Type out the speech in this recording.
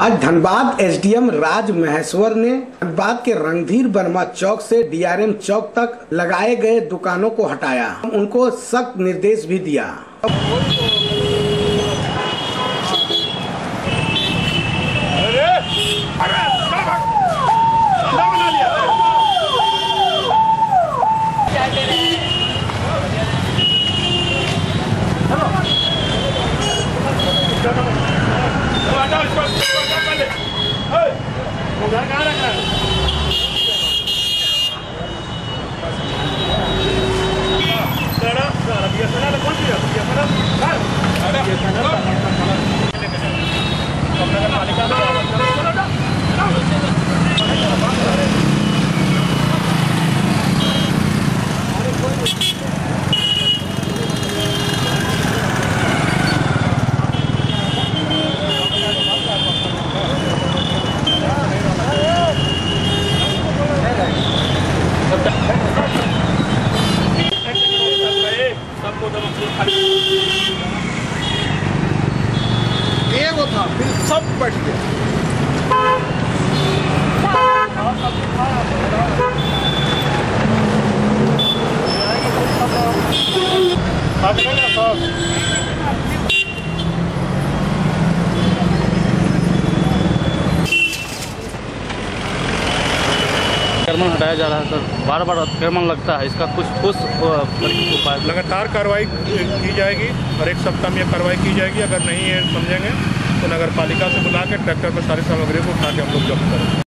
आज धनबाद एसडीएम राज महेश्वर ने धनबाद के रणधीर वर्मा चौक से डीआरएम चौक तक लगाए गए दुकानों को हटाया। उनको सख्त निर्देश भी दिया। Larga, cara. ये वो था फिर सब बैठ अतिक्रमण हटाया जा रहा है, सर। बार बार अतिक्रमण लगता है, इसका कुछ ठोस उपाय लगातार कार्रवाई की जाएगी और एक सप्ताह में कार्रवाई की जाएगी, अगर नहीं है समझेंगे तो नगर पालिका से बुला के ट्रैक्टर पर सारी सामग्री को उठा के हम लोग जब्त करेंगे।